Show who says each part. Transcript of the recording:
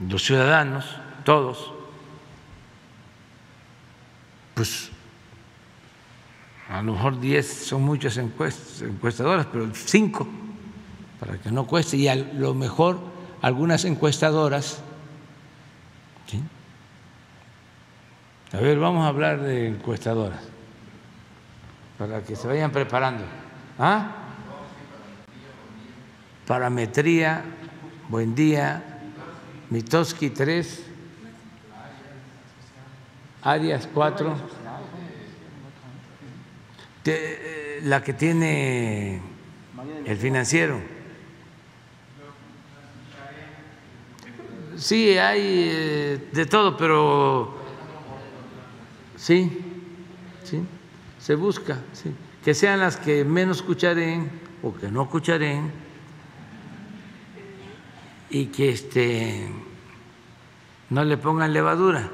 Speaker 1: los ciudadanos, todos, pues a lo mejor 10 son muchas encuestadoras, pero 5, para que no cueste, y a lo mejor algunas encuestadoras. A ver, vamos a hablar de encuestadoras, para que se vayan preparando. ¿Ah? Parametría, buen día, Mitoski 3, Arias 4, eh, la que tiene el financiero. Sí, hay eh, de todo, pero sí, sí, se busca, sí. que sean las que menos escucharen o que no escucharen y que este, no le pongan levadura.